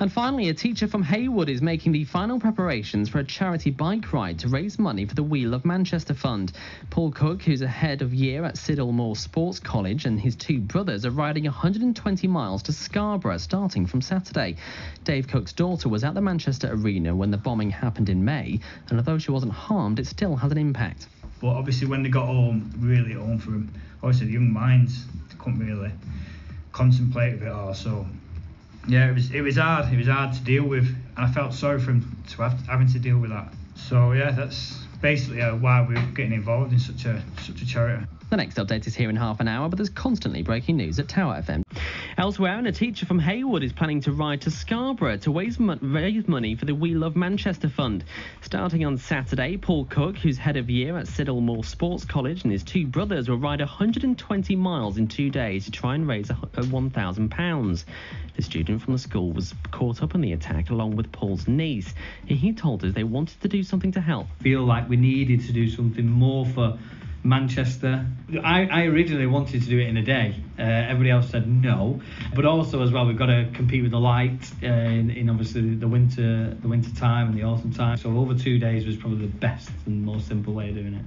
And finally, a teacher from Heywood is making the final preparations for a charity bike ride to raise money for the We Love Manchester Fund. Paul Cooke, who's a head of year at Siddal Moor Sports College, and his two brothers are riding 120 miles to Scarborough starting from Saturday. Dave Cooke's daughter was at the Manchester Arena when the bombing happened in May, and although she wasn't harmed, it still had an impact. But obviously, when they got home, really home for them. Obviously, the young minds couldn't really contemplate it all. So, yeah, it was it was hard. It was hard to deal with, and I felt sorry for him to have having to deal with that. So, yeah, that's basically uh, why we're getting involved in such a such a charity. The next update is here in half an hour, but there's constantly breaking news at Tower FM. Elsewhere, and a teacher from Heywood is planning to ride to Scarborough to raise, raise money for the We Love Manchester Fund. Starting on Saturday, Paul Cooke, who's head of year at Siddal Moor Sports College, and his two brothers will ride 120 miles in two days to try and raise a, a £1,000. The student from the school was caught up in the attack along with Paul's niece. He told us they wanted to do something to help. Feel like we needed to do something more for Manchester. I, I originally wanted to do it in a day. Uh, everybody else said no. But also as well, we've got to compete with the light uh, in, in obviously the winter, the winter time and the autumn time. So over two days was probably the best and most simple way of doing it.